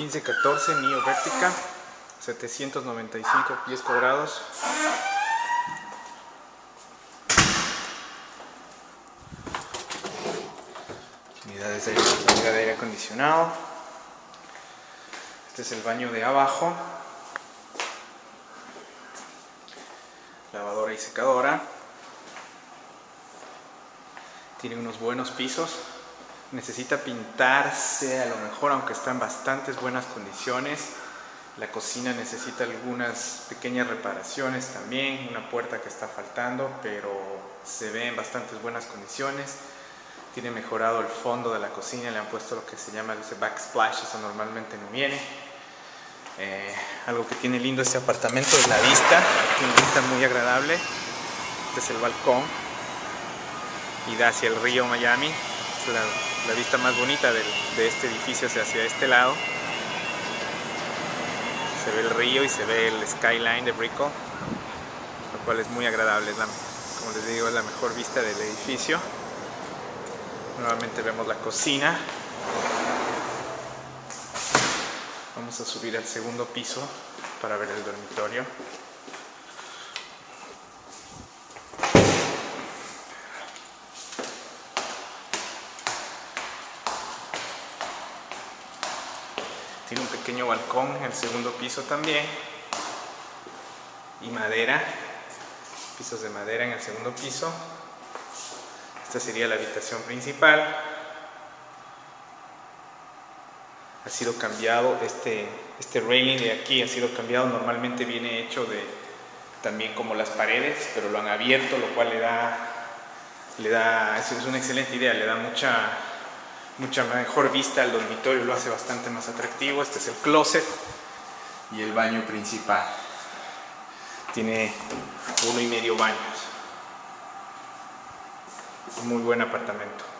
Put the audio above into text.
1514 Neo Vertica, 795 pies cuadrados. Unidades de, unidad de aire acondicionado. Este es el baño de abajo. Lavadora y secadora. Tiene unos buenos pisos necesita pintarse a lo mejor, aunque está en bastantes buenas condiciones. La cocina necesita algunas pequeñas reparaciones también, una puerta que está faltando, pero se ve en bastantes buenas condiciones. Tiene mejorado el fondo de la cocina, le han puesto lo que se llama ese backsplash, eso normalmente no viene. Eh, algo que tiene lindo este apartamento es la vista, tiene una vista muy agradable. Este es el balcón y da hacia el río Miami, la, vista más bonita de este edificio hacia este lado. Se ve el río y se ve el skyline de Brickell, lo cual es muy agradable. como les digo, es la mejor vista del edificio. Nuevamente vemos la cocina. Vamos a subir al segundo piso para ver el dormitorio. Tiene un pequeño balcón en el segundo piso también. Y madera. Pisos de madera en el segundo piso. Esta sería la habitación principal. Ha sido cambiado este, este railing de aquí, ha sido cambiado. Normalmente viene hecho de también como las paredes, pero lo han abierto, lo cual le da, le da, es una excelente idea, le da mucha mucha mejor vista al dormitorio, lo hace bastante más atractivo. Este es el closet y el baño principal. Tiene uno y medio baños. Muy buen apartamento.